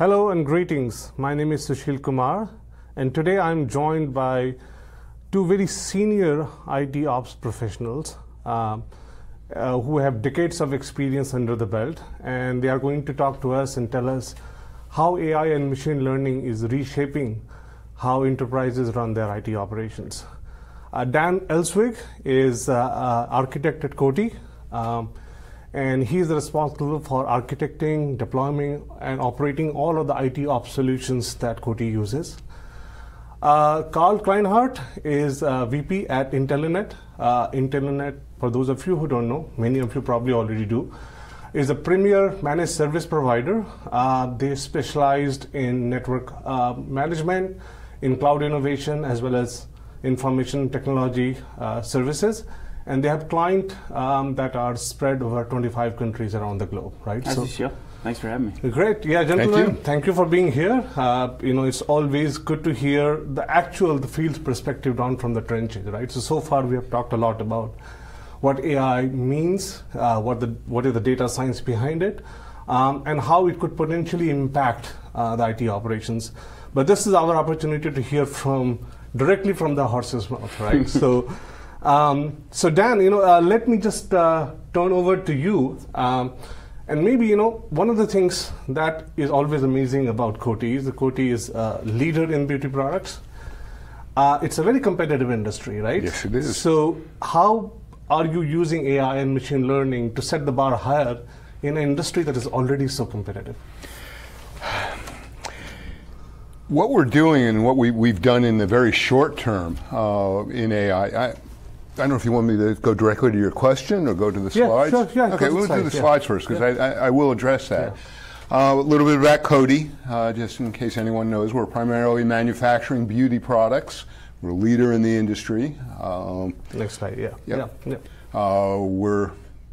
Hello and greetings. My name is Sushil Kumar, and today I'm joined by two very senior IT ops professionals uh, uh, who have decades of experience under the belt, and they are going to talk to us and tell us how AI and machine learning is reshaping how enterprises run their IT operations. Uh, Dan Ellsweig is uh, uh, architect at Coty. Um, and he is responsible for architecting, deploying, and operating all of the IT ops solutions that Coty uses. Uh, Karl Kleinert is uh, VP at IntelliNet. Uh, IntelliNet, for those of you who don't know, many of you probably already do, is a premier managed service provider. Uh, they specialized in network uh, management, in cloud innovation, as well as information technology services and they have clients um, that are spread over 25 countries around the globe, right? Nice so, to Thanks for having me. Great, yeah, gentlemen. Thank you, thank you for being here. Uh, you know, it's always good to hear the actual, the field perspective down from the trenches, right? So so far we have talked a lot about what AI means, uh, what the what is the data science behind it, um, and how it could potentially impact uh, the IT operations. But this is our opportunity to hear from directly from the horse's mouth, right? so. Um, so Dan, you know, uh, let me just uh, turn over to you. Um, and maybe, you know, one of the things that is always amazing about Coty is the Coty is a leader in beauty products. Uh, it's a very competitive industry, right? Yes, it is. So how are you using AI and machine learning to set the bar higher in an industry that is already so competitive? What we're doing and what we, have done in the very short term uh, in AI, I, I don't know if you want me to go directly to your question or go to the yeah, slides. Sure, yeah, okay, we'll do the yeah. slides first because yeah. I, I, will address that. Uh, a little bit about Coty, uh, just in case anyone knows. We're primarily manufacturing beauty products. We're a leader in the industry. Um, Next slide, yeah. Yep. yeah, uh, we're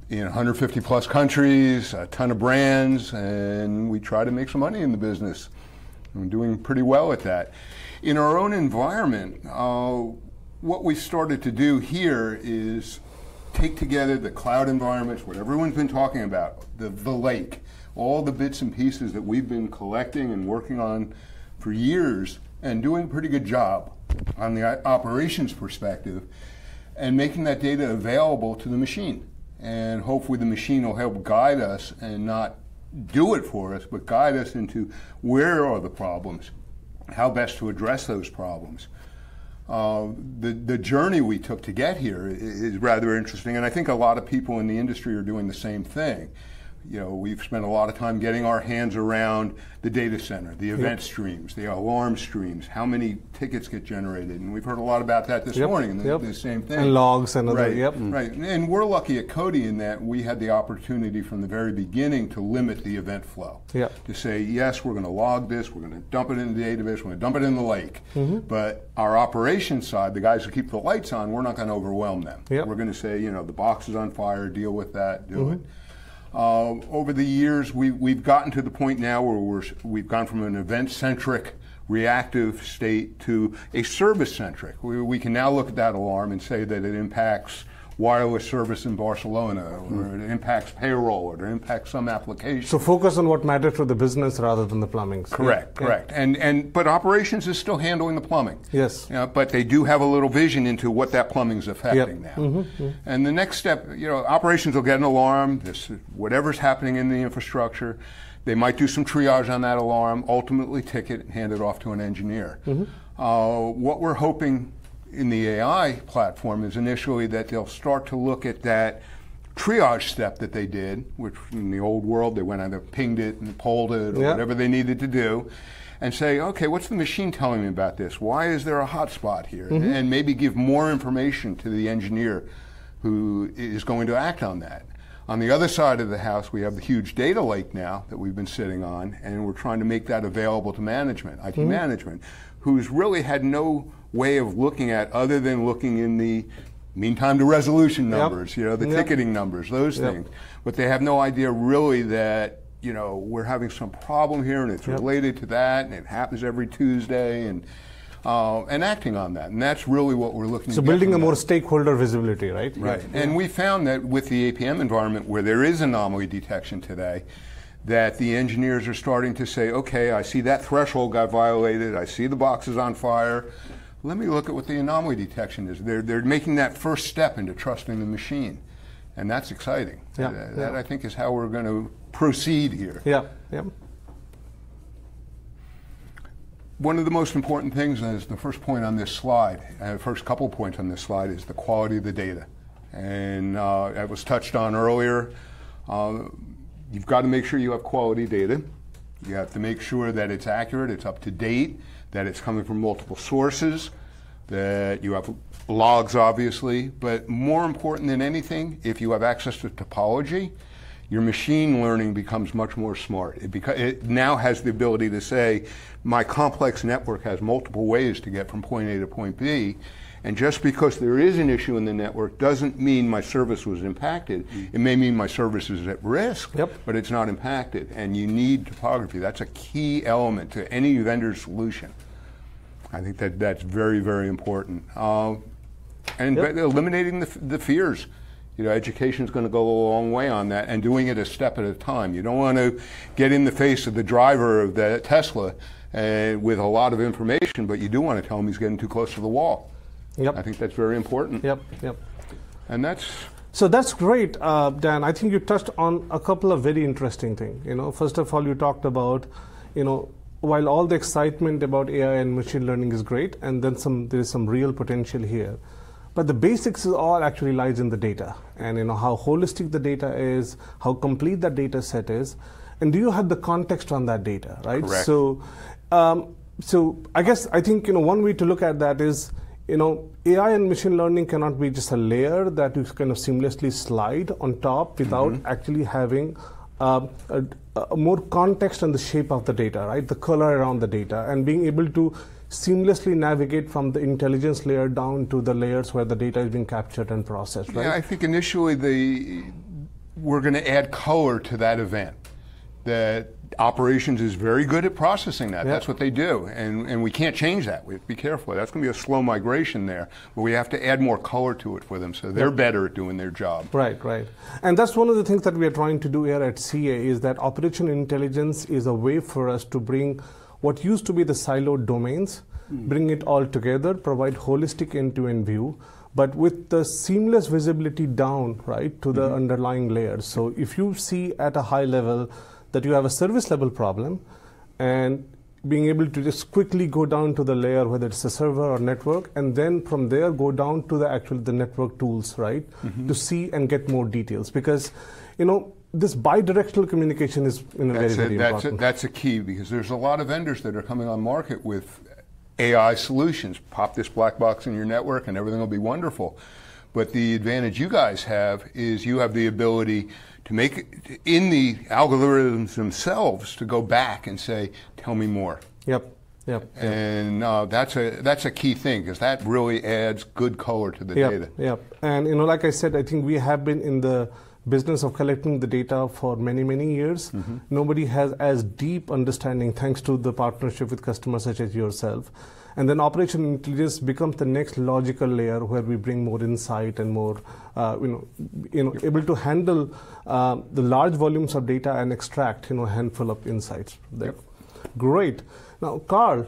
in 150 plus countries, a ton of brands, and we try to make some money in the business. We're doing pretty well at that. In our own environment, uh, what we started to do here is take together the cloud environments, what everyone's been talking about, the, the lake, all the bits and pieces that we've been collecting and working on for years and doing a pretty good job on the operations perspective and making that data available to the machine. And hopefully the machine will help guide us and not do it for us, but guide us into where are the problems, how best to address those problems uh, the, the journey we took to get here is rather interesting, and I think a lot of people in the industry are doing the same thing you know, we've spent a lot of time getting our hands around the data center, the event yep. streams, the alarm streams, how many tickets get generated, and we've heard a lot about that this yep. morning. And yep. the, the, same thing. And logs and right, other, yep. Right, and we're lucky at Coty in that we had the opportunity from the very beginning to limit the event flow. Yep. To say, yes, we're going to log this, we're going to dump it in the database, we're going to dump it in the lake. Mm-hmm. But our operations side, the guys who keep the lights on, we're not going to overwhelm them. Yep. We're going to say, you know, the box is on fire, deal with that, do mm-hmm. it. Uh, over the years, we, we've gotten to the point now where we're, we've gone from an event-centric reactive state to a service-centric. We, we can now look at that alarm and say that it impacts wireless service in Barcelona, or mm. it impacts payroll, or it impacts some application. So focus on what matters for the business rather than the plumbing. Correct, yeah. correct. Yeah. And and but operations is still handling the plumbing. Yes. Yeah. but they do have a little vision into what that plumbing is affecting yep. now. Mm-hmm. Mm-hmm. And the next step, you know, operations will get an alarm. This whatever's happening in the infrastructure. They might do some triage on that alarm, ultimately ticket and hand it off to an engineer. Mm-hmm. Uh, what we're hoping in the AI platform is initially that they'll start to look at that triage step that they did, which in the old world they went either pinged it and polled it or whatever they needed to do, and say, okay, what's the machine telling me about this? Why is there a hotspot here? Mm-hmm. And maybe give more information to the engineer who is going to act on that. On the other side of the house, we have the huge data lake now that we've been sitting on, and we're trying to make that available to management, IT mm-hmm. management, who's really had no way of looking at other than looking in the mean time to resolution numbers, yep. you know, the yep. ticketing numbers, those yep. things. But they have no idea really that, you know, we're having some problem here and it's related to that and it happens every Tuesday and uh, and acting on that. And that's really what we're looking so building a that. more stakeholder visibility, right? Right. Yeah. And we found that with the APM environment where there is anomaly detection today, that the engineers are starting to say, okay, I see that threshold got violated, I see the box is on fire, let me look at what the anomaly detection is. They're, they're making that first step into trusting the machine. And that's exciting. Yeah, that, yeah. that I think is how we're going to proceed here. Yeah, yeah. One of the most important things is the first point on this slide, uh, first couple points on this slide is the quality of the data. And uh, that was touched on earlier. Uh, you've got to make sure you have quality data. You have to make sure that it's accurate, it's up to date, that it's coming from multiple sources, that you have logs, obviously. But more important than anything, if you have access to topology, your machine learning becomes much more smart. It, beca- it now has the ability to say, my complex network has multiple ways to get from point A to point B. And just because there is an issue in the network doesn't mean my service was impacted. It may mean my service is at risk, Yep. but it's not impacted. And you need topography. That's a key element to any vendor solution. I think that that's very, very important. Uh, and Yep. eliminating the, the fears. You know, education is going to go a long way on that, and doing it a step at a time. You don't want to get in the face of the driver of the Tesla uh, with a lot of information, but you do want to tell him he's getting too close to the wall. Yep. I think that's very important. Yep, yep. And that's So that's great, uh, Dan. I think you touched on a couple of very interesting things. You know, first of all, you talked about, you know, while all the excitement about AI and machine learning is great, and then some there is some real potential here, but the basics is all actually lies in the data, and you know how holistic the data is, how complete that data set is, and do you have the context on that data, right? Correct. So, um, so I guess I think you know one way to look at that is you know, AI and machine learning cannot be just a layer that you kind of seamlessly slide on top without actually having um, a, a more context on the shape of the data, right? The color around the data, and being able to seamlessly navigate from the intelligence layer down to the layers where the data is being captured and processed, right? Yeah, I think initially the we're going to add color to that event. That operations is very good at processing that. Yeah. That's what they do, and and we can't change that. We have to be careful. That's going to be a slow migration there, but we have to add more color to it for them, so they're better at doing their job. Right, right. And that's one of the things that we are trying to do here at CA is that operation intelligence is a way for us to bring what used to be the siloed domains, hmm. bring it all together, provide holistic end-to-end view, but with the seamless visibility down, right, to the hmm. underlying layers. So if you see at a high level that you have a service level problem and being able to just quickly go down to the layer, whether it's a server or network, and then from there go down to the actual the network tools, right, mm-hmm. to see and get more details. Because, you know, this bidirectional communication is you know, very That's very a, that's a, important. that's a key because there's a lot of vendors that are coming on market with AI solutions. Pop this black box in your network and everything will be wonderful. But the advantage you guys have is you have the ability to make it in the algorithms themselves to go back and say, "Tell me more." Yep, yep. And uh, that's a that's a key thing because that really adds good color to the Yep, data. yep. And you know, like I said, I think we have been in the business of collecting the data for many, many years. Mm-hmm. Nobody has as deep understanding, thanks to the partnership with customers such as yourself. And then operation intelligence becomes the next logical layer where we bring more insight and more, uh, you know, you know, able to handle uh, the large volumes of data and extract, you know, a handful of insights there. Great. Now, Karl,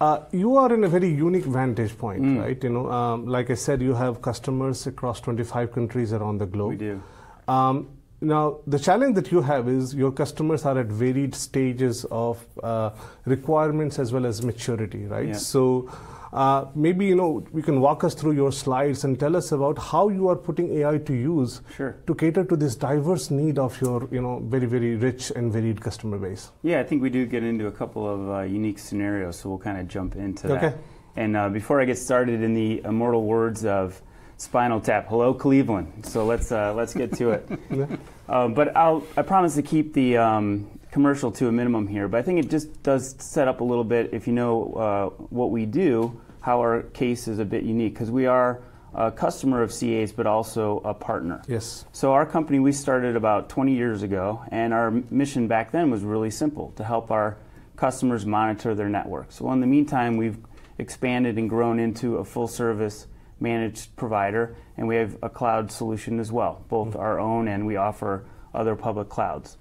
uh, you are in a very unique vantage point, Mm. right? You know, um, like I said, you have customers across 25 countries around the globe. We do. Um, now, the challenge that you have is your customers are at varied stages of uh, requirements as well as maturity, right? Yeah. So, uh, maybe you know you can walk us through your slides and tell us about how you are putting AI to use Sure. to cater to this diverse need of your you know very very rich and varied customer base. Yeah, I think we do get into a couple of uh, unique scenarios, so we'll kind of jump into Okay. that. And uh, before I get started, in the immortal words of Spinal Tap, hello Cleveland. So let's uh, let's get to it. uh, but I'll I promise to keep the um, commercial to a minimum here. But I think it just does set up a little bit if you know uh, what we do, how our case is a bit unique because we are a customer of CA's, but also a partner. Yes. So our company we started about 20 years ago, and our mission back then was really simple: to help our customers monitor their network. So in the meantime, we've expanded and grown into a full-service managed provider, and we have a cloud solution as well, both our own and we offer other public clouds.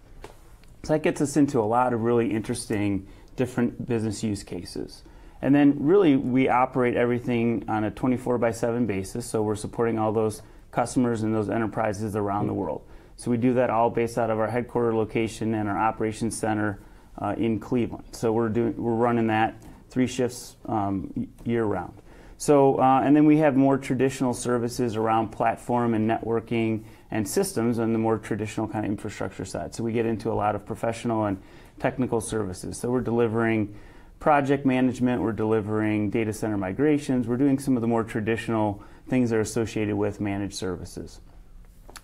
So that gets us into a lot of really interesting different business use cases. And then really we operate everything on a 24 by 7 basis, so we're supporting all those customers and those enterprises around the world. So we do that all based out of our headquarter location and our operations center uh, in Cleveland. So we're doing we're running that three shifts um, year round. So uh, and then we have more traditional services around platform and networking and systems on the more traditional kind of infrastructure side. So we get into a lot of professional and technical services. So we're delivering project management, we're delivering data center migrations, we're doing some of the more traditional things that are associated with managed services.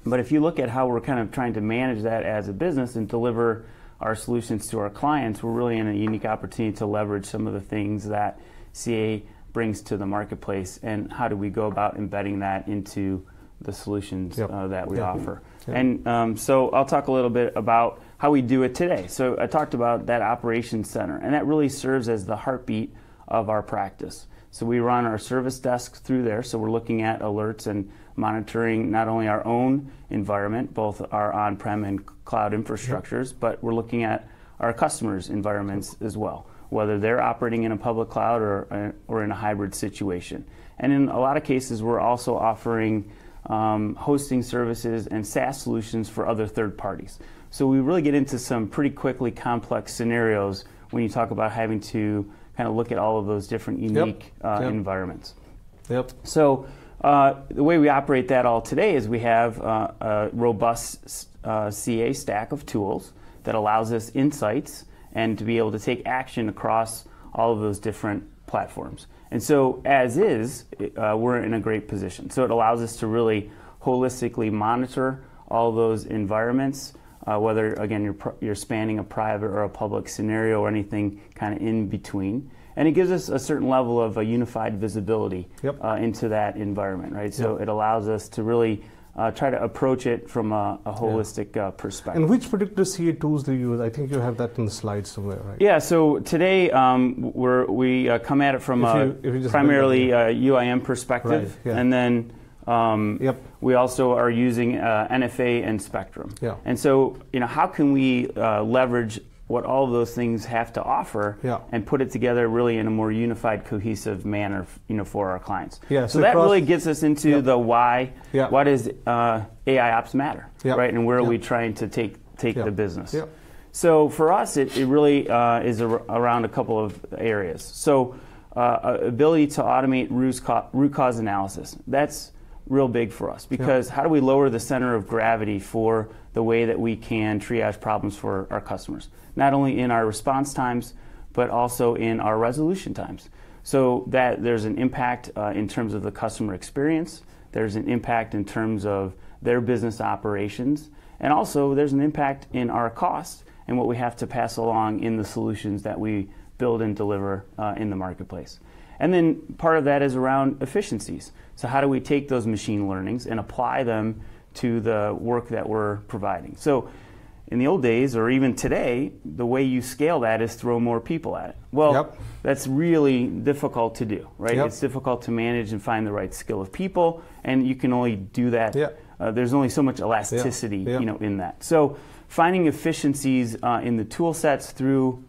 But if you look at how we're kind of trying to manage that as a business and deliver our solutions to our clients, we're really in a unique opportunity to leverage some of the things that CA brings to the marketplace and how do we go about embedding that into the solutions yep. uh, that we offer. And um, so I'll talk a little bit about how we do it today. So I talked about that operations center, and that really serves as the heartbeat of our practice. So we run our service desk through there. So we're looking at alerts and monitoring not only our own environment, both our on-prem and cloud infrastructures, yep. but we're looking at our customers' environments as well, whether they're operating in a public cloud or, or in a hybrid situation. And in a lot of cases, we're also offering um, hosting services, and SaaS solutions for other third parties. So we really get into some pretty quickly complex scenarios when you talk about having to kind of look at all of those different unique yep. Uh, yep. environments. Yep. So uh, the way we operate that all today is we have uh, a robust uh, CA stack of tools that allows us insights and to be able to take action across all of those different platforms. And so, as is, uh, we're in a great position. So, it allows us to really holistically monitor all those environments, uh, whether, again, you're, you're spanning a private or a public scenario or anything kind of in between. And it gives us a certain level of a unified visibility yep. uh, into that environment, right? So, yep. it allows us to really uh, try to approach it from a, a holistic yeah. uh, perspective. And which particular CA tools do you use? I think you have that in the slides somewhere, right? Yeah, so today um, we're, we uh, come at it from a primarily UIM perspective, right, yeah. and then um, yep. we also are using uh, NFA and Spectrum. Yeah. And so, you know, how can we uh, leverage what all of those things have to offer yeah. and put it together really in a more unified cohesive manner you know for our clients. Yeah, so, so that really gets us into the why yeah. why does uh, ai ops matter yeah. right? And where are we trying to take take the business? So for us it, it really uh, is a, around a couple of areas. So uh, ability to automate root cause analysis. That's real big for us. Because how do we lower the center of gravity for the way that we can triage problems for our customers? Not only in our response times, but also in our resolution times. So that there's an impact uh, in terms of the customer experience, there's an impact in terms of their business operations, and also there's an impact in our costs and what we have to pass along in the solutions that we build and deliver uh, in the marketplace. And then part of that is around efficiencies. So, how do we take those machine learnings and apply them to the work that we're providing? So, in the old days or even today, the way you scale that is throw more people at it. Well, yep. that's really difficult to do, right? Yep. It's difficult to manage and find the right skill of people, and you can only do that. Yep. Uh, there's only so much elasticity, you know, in that. So finding efficiencies uh, in the tool sets through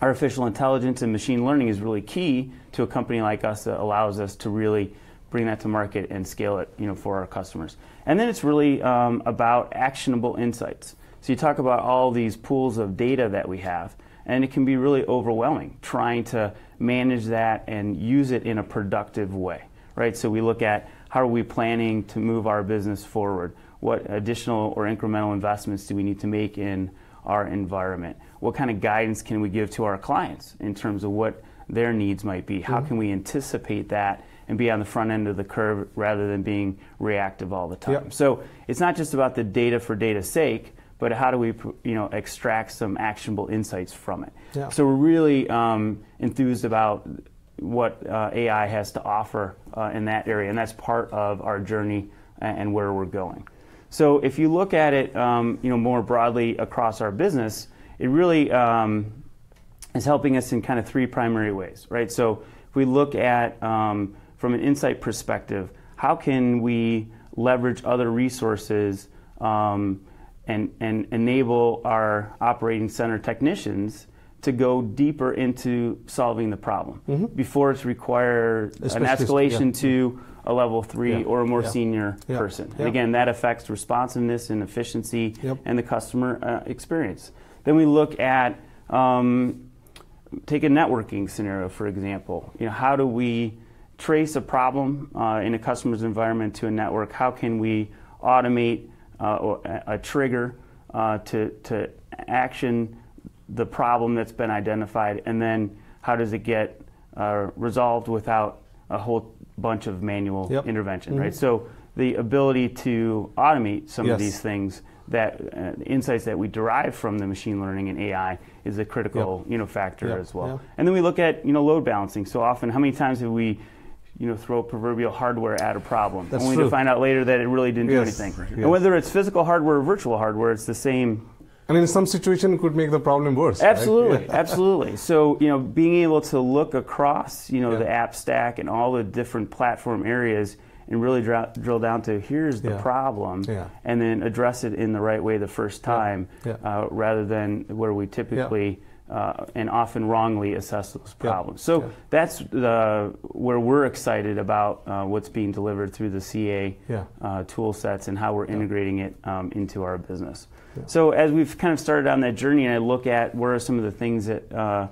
artificial intelligence and machine learning is really key to a company like us that allows us to really bring that to market and scale it, you know, for our customers. And then it's really um, about actionable insights. So you talk about all these pools of data that we have, and it can be really overwhelming trying to manage that and use it in a productive way, right? So we look at how are we planning to move our business forward? What additional or incremental investments do we need to make in our environment? What kind of guidance can we give to our clients in terms of what their needs might be? How mm-hmm. can we anticipate that and be on the front end of the curve rather than being reactive all the time? Yep. So it's not just about the data for data's sake, but how do we you know extract some actionable insights from it? Yeah. So we're really um, enthused about what uh, AI has to offer uh, in that area, and that's part of our journey and where we're going. So if you look at it, um, you know, more broadly across our business, it really um, is helping us in kind of three primary ways, right? So if we look at um, from an insight perspective, how can we leverage other resources um, and, and enable our operating center technicians to go deeper into solving the problem before it's required an escalation yeah. to a level three Yeah. or a more Yeah. senior Yeah. person. And again, that affects responsiveness and efficiency Yep. and the customer uh, experience. Then we look at um, take a networking scenario for example. You know, how do we trace a problem uh, in a customer's environment to a network? How can we automate uh, a trigger uh, to to action the problem that's been identified, and then how does it get uh, resolved without a whole bunch of manual Yep. intervention, right? So the ability to automate some of these things that uh, insights that we derive from the machine learning and AI is a critical you know factor Yep. as well. Yep. And then we look at you know load balancing. So often, how many times have we you know throw proverbial hardware at a problem That's only true. to find out later that it really didn't Yes. do anything? Yes. And whether it's physical hardware or virtual hardware, it's the same And in some situation, it could make the problem worse. right? Absolutely, Yeah. absolutely. So you know, being able to look across you know Yeah. the app stack and all the different platform areas and really dra- drill down to here's the Yeah. problem, and then address it in the right way the first time, Yeah. Uh, rather than where we typically. Uh, and often wrongly assess those Yeah. problems. So Yeah. that's the, where we're excited about uh, what's being delivered through the CA Yeah. uh, tool sets and how we're integrating it um, into our business. So as we've kind of started on that journey, and I look at where are some of the things that, uh,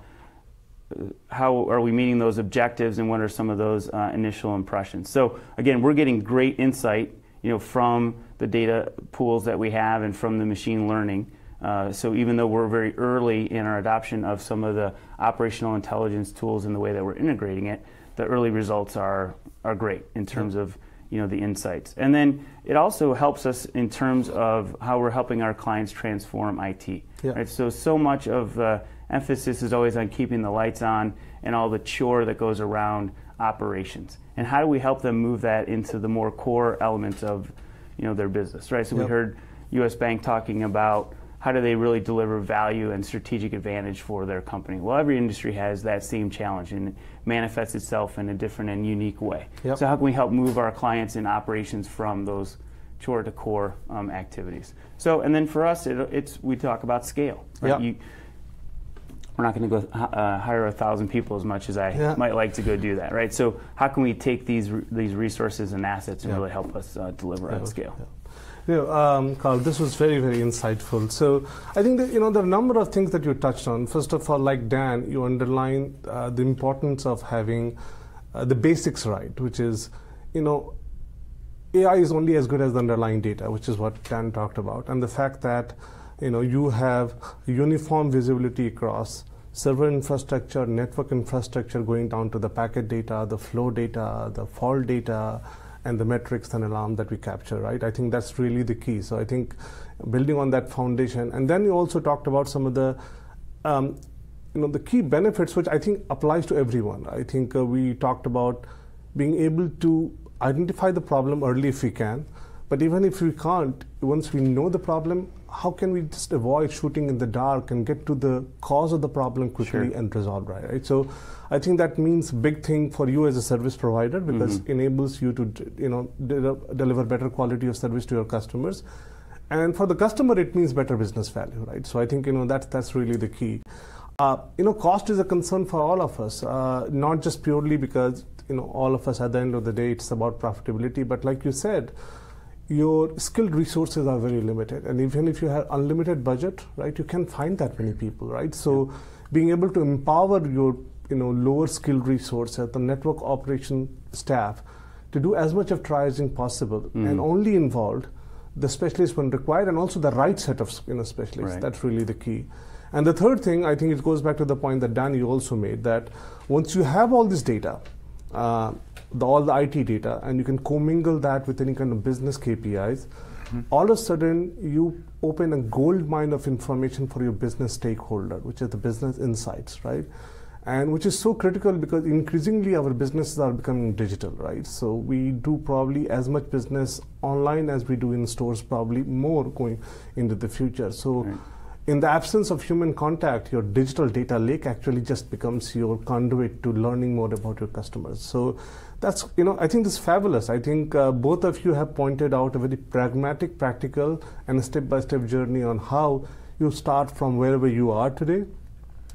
how are we meeting those objectives, and what are some of those uh, initial impressions. So again, we're getting great insight, you know, from the data pools that we have and from the machine learning. Uh, so even though we're very early in our adoption of some of the operational intelligence tools and the way that we're integrating it, the early results are are great in terms of you know the insights. And then it also helps us in terms of how we're helping our clients transform IT. Yeah. Right? So so much of the emphasis is always on keeping the lights on and all the chore that goes around operations. And how do we help them move that into the more core elements of you know their business, right? So we heard US Bank talking about how do they really deliver value and strategic advantage for their company? Well, every industry has that same challenge and it manifests itself in a different and unique way. Yep. So, how can we help move our clients in operations from those chore to core um, activities? So, and then for us, it, it's we talk about scale. Right? Yep. You, we're not going to go uh, hire a thousand people as much as I Yeah. might like to go do that, right? So, how can we take these re- these resources and assets and Yeah. really help us uh, deliver Yeah, at scale? You know, um, Karl, this was very, very insightful. So I think that, you know, there are a number of things that you touched on. First of all, like Dan, you underline uh, the importance of having uh, the basics right, which is, you know, AI is only as good as the underlying data, which is what Dan talked about, and the fact that you know you have uniform visibility across server infrastructure, network infrastructure, going down to the packet data, the flow data, the fault data, and the metrics and alarm that we capture. Right? I think that's really the key. So I think building on that foundation, and then you also talked about some of the um, you know the key benefits which I think applies to everyone. I think uh, we talked about being able to identify the problem early if we can, but even if we can't, once we know the problem, how can we just avoid shooting in the dark and get to the cause of the problem quickly Sure. and resolve right? right? So I think that means big thing for you as a service provider because it enables you to you know de- deliver better quality of service to your customers. And for the customer, it means better business value, right? So I think you know that's that's really the key. Uh, you know, cost is a concern for all of us, uh, not just purely because you know all of us at the end of the day it's about profitability, but like you said, your skilled resources are very limited, and even if you have unlimited budget, right, you can find that many people, right? So being able to empower your you know lower skilled resources, the network operation staff, to do as much of triaging possible, mm-hmm. and only involved the specialist when required, and also the right set of you know specialists. Right. That's really the key. And the third thing, I think it goes back to the point that Dan you also made that once you have all this data, uh, the, all the IT data, and you can commingle that with any kind of business KPIs, all of a sudden you open a gold mine of information for your business stakeholder, which is the business insights, right? And which is so critical because increasingly our businesses are becoming digital, right? So we do probably as much business online as we do in stores, probably more going into the future. So Right. In the absence of human contact, your digital data lake actually just becomes your conduit to learning more about your customers. So that's, you know, I think this is fabulous. I think uh, both of you have pointed out a very pragmatic, practical, and step-by-step journey on how you start from wherever you are today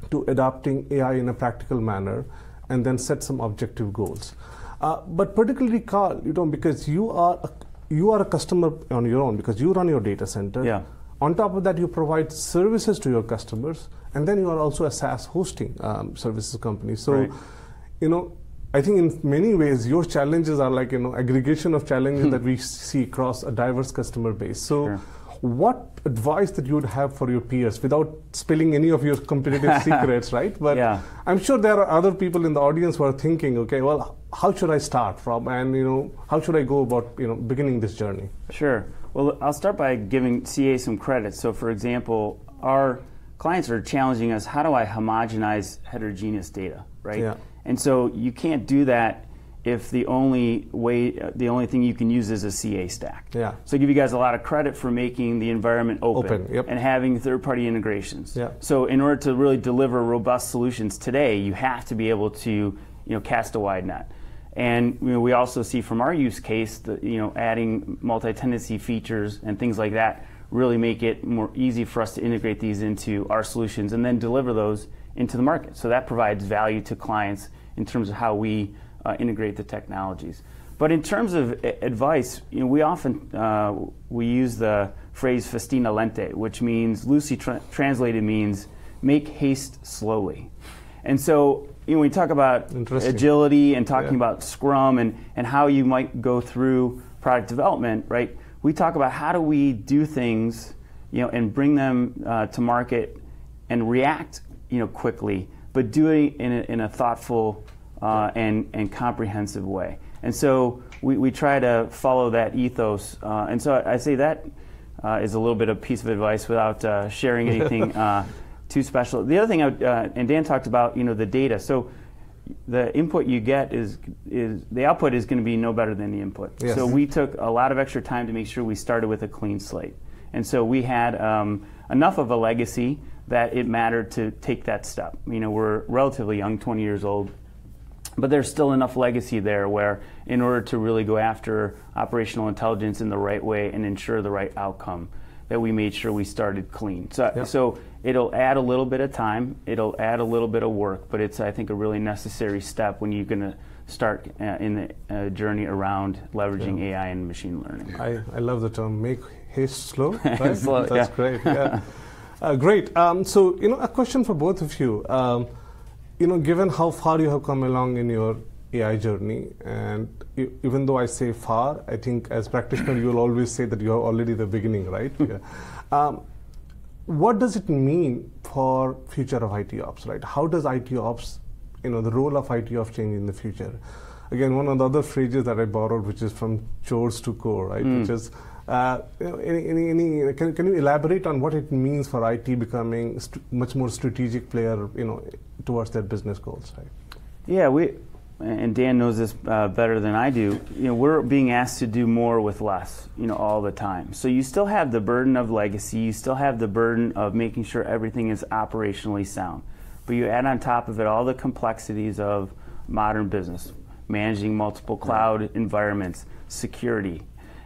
to adopting AI in a practical manner and then set some objective goals. Uh, but particularly, Karl, you know, because you are a, you are a customer on your own because you run your data center. Yeah. On top of that, you provide services to your customers, and then you are also a SaaS hosting um, services company. So, Right. you know, I think in many ways your challenges are like you know aggregation of challenges that we see across a diverse customer base. So, Sure. What advice that you would have for your peers without spilling any of your competitive secrets, right? But Yeah. I'm sure there are other people in the audience who are thinking, okay, well, how should I start from, and you know, how should I go about you know beginning this journey? Sure. Well, I'll start by giving CA some credit. So, for example, our clients are challenging us how do I homogenize heterogeneous data, right? Yeah. And so you can't do that if the only way, the only thing you can use is a CA stack. Yeah. So I give you guys a lot of credit for making the environment open, Open, yep. and having third-party integrations. Yeah. So in order to really deliver robust solutions today, you have to be able to, you know, cast a wide net. And you know, we also see from our use case that you know adding multi-tenancy features and things like that really make it more easy for us to integrate these into our solutions and then deliver those into the market. So that provides value to clients in terms of how we uh, integrate the technologies. But in terms of advice, you know, we often uh, we use the phrase "festina lente," which means loosely tra- translated means make haste slowly. And so, you know, we talk about agility and talking Yeah. about Scrum and, and how you might go through product development, right? We talk about how do we do things, you know, and bring them uh, to market and react, you know, quickly, but do it in a, in a thoughtful uh, and, and comprehensive way. And so we, we try to follow that ethos. Uh, and so I, I say that uh, is a little bit of piece of advice without uh, sharing anything uh, too special. The other thing, I would, uh, and Dan talked about, you know, the data. So the input you get is is the output is going to be no better than the input. Yes. So we took a lot of extra time to make sure we started with a clean slate, and so we had um, enough of a legacy that it mattered to take that step. You know, we're relatively young, 20 years old, but there's still enough legacy there where, in order to really go after operational intelligence in the right way and ensure the right outcome, that we made sure we started clean. So, Yeah. so it'll add a little bit of time, it'll add a little bit of work, but it's I think a really necessary step when you're going to start uh, in the uh, journey around leveraging AI and machine learning. I, I love the term make haste slow. Right? Slow, That's yeah. great. Yeah. uh, great. Um, so, you know, a question for both of you. Um, you know, given how far you have come along in your AI journey, and e- even though I say far, I think as practitioner you'll always say that you're already the beginning, right? yeah. um, what does it mean for future of IT ops, right? How does IT ops, you know, the role of IT ops change in the future? Again, one of the other phrases that I borrowed, which is from chores to core, right? Which is, uh, you know, any, any, any, can, can you elaborate on what it means for IT becoming st- much more strategic player, you know, towards their business goals, right? Yeah, we and Dan knows this uh, better than I do. You know, we're being asked to do more with less, you know, all the time. So you still have the burden of legacy, you still have the burden of making sure everything is operationally sound. But you add on top of it all the complexities of modern business, managing multiple cloud environments, security.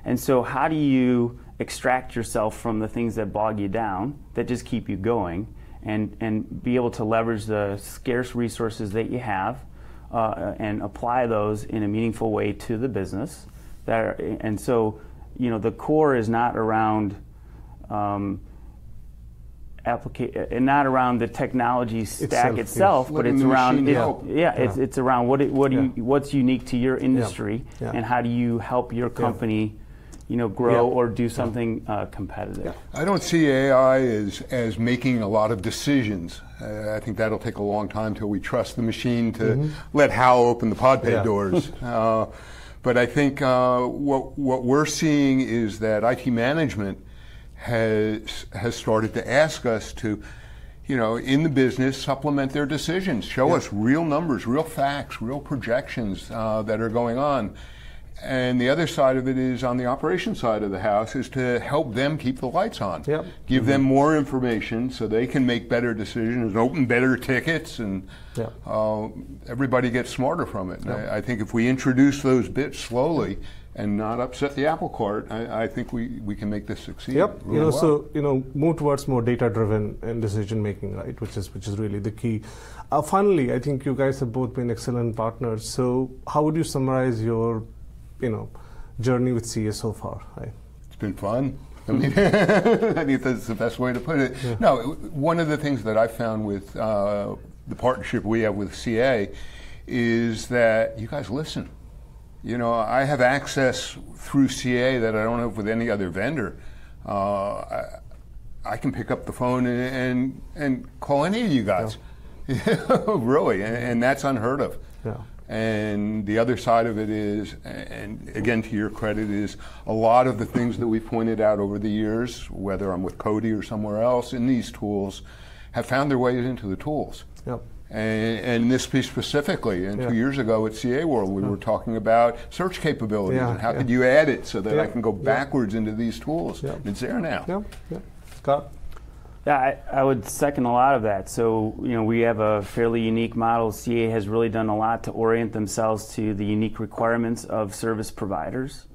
And so how do you extract yourself from the things that bog you down, that just keep you going, and, and be able to leverage the scarce resources that you have uh, and apply those in a meaningful way to the business. That are, and so, you know, the core is not around um, applica- and not around the technology stack Itself, itself, yes. but it's around it- help. yeah, it's it's around what it, what do Yeah. you, what's unique to your industry Yeah. and how do you help your company, you know, grow Yeah. or do something uh, competitive. I don't see AI as, as making a lot of decisions. Uh, I think that'll take a long time till we trust the machine to let Hal open the pod pay Yeah. doors. uh, but I think uh, what, what we're seeing is that IT management has, has started to ask us to, you know, in the business, supplement their decisions, show us real numbers, real facts, real projections uh, that are going on. And the other side of it is on the operation side of the house is to help them keep the lights on. Yep. Give them more information so they can make better decisions, open better tickets, and Yep. uh, everybody gets smarter from it. And I, I think if we introduce those bits slowly and not upset the apple cart, I, I think we, we can make this succeed. Yep. really you know, well. so you know, move towards more data-driven and decision making, right? Which is which is really the key. Uh, finally, I think you guys have both been excellent partners. So, how would you summarize your, you know, journey with CA so far? Right? It's been fun. I mean, I think that's the best way to put it. No, one of the things that I found with uh, the partnership we have with CA is that you guys listen. You know, I have access through CA that I don't have with any other vendor. Uh, I, I can pick up the phone and, and, and call any of you guys. really, and, and that's unheard of. Yeah. And the other side of it is, and again to your credit, is a lot of the things that we've pointed out over the years, whether I'm with Coty or somewhere else in these tools, have found their ways into the tools. Yep. And, and this piece specifically, and Yeah. two years ago at CA World, we were talking about search capabilities Yeah, and how yeah. could you add it so that I can go backwards into these tools. It's there now. Scott. Yeah, I, I would second a lot of that. So, you know, we have a fairly unique model. CA has really done a lot to orient themselves to the unique requirements of service providers.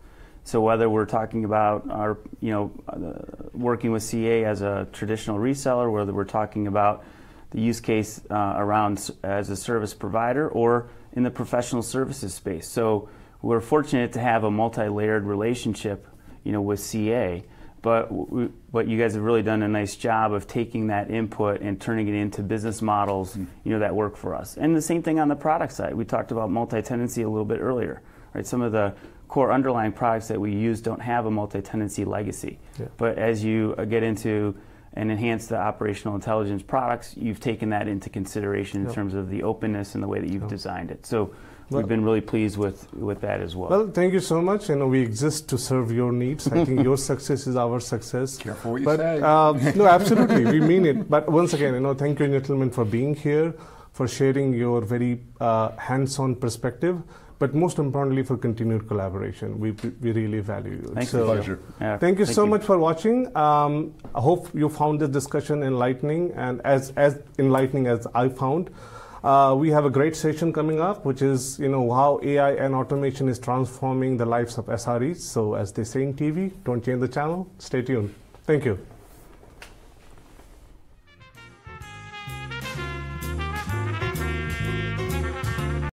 So, whether we're talking about our, you know, uh, working with CA as a traditional reseller, whether we're talking about the use case uh, around as a service provider or in the professional services space. So, we're fortunate to have a multi-layered relationship, you know, with CA but w- but you guys have really done a nice job of taking that input and turning it into business models you know that work for us. And the same thing on the product side. We talked about multi-tenancy a little bit earlier right? Some of the core underlying products that we use don't have a multi-tenancy legacy. Yeah. but as you uh, get into and enhance the operational intelligence products you've taken that into consideration in Yep. terms of the openness and the way that you've designed it. So Well- we've been really pleased with with that as well Well, thank you so much. You know, we exist to serve your needs. I think your success is our success. Careful what you but, say. Uh, no, absolutely, we mean it. But once again, you know, thank you, gentlemen, for being here, for sharing your very uh, hands-on perspective, but most importantly, for continued collaboration. We we really value you. Thank you. Pleasure. Yeah, Thank you so you. much for watching. Um, I hope you found this discussion enlightening and as, as enlightening as I found. Uh, we have a great session coming up, which is you know how AI and automation is transforming the lives of SREs. So as they say in TV, don't change the channel. Stay tuned. Thank you.